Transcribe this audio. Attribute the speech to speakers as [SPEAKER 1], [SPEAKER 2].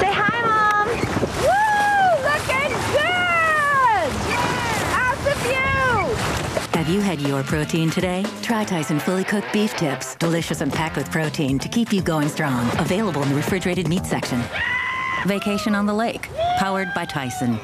[SPEAKER 1] Say hi, Mom. Woo! Yeah! How's the view? Have you had your protein today? Try Tyson fully cooked beef tips. Delicious and packed with protein to keep you going strong. Available in the refrigerated meat section. Vacation on the lake. Powered by Tyson.